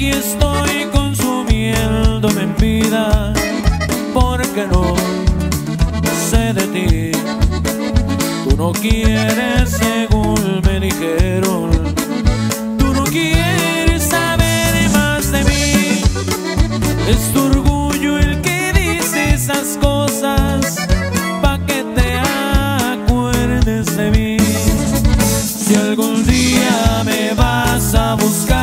aquí estoy consumiéndome en vida porque no sé de ti. Tú no quieres según me dijeron. Tú no quieres saber más de mí. Es tu orgullo el que dice esas cosas pa' que te acuerdes de mí. Si algún día me vas a buscar,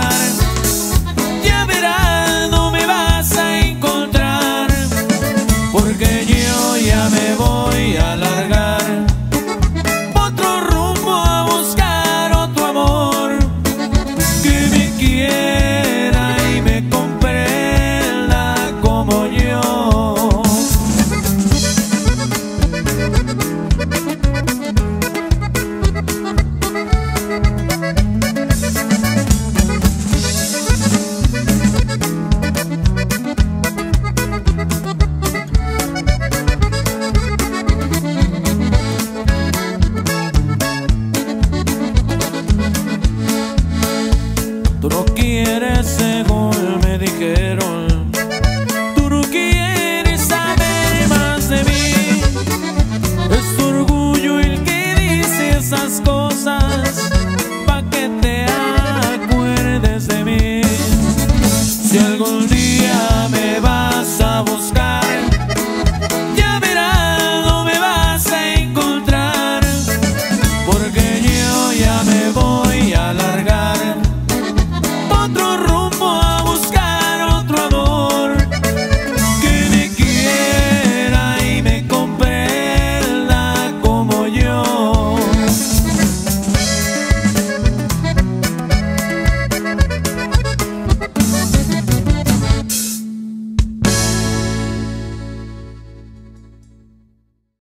quieres según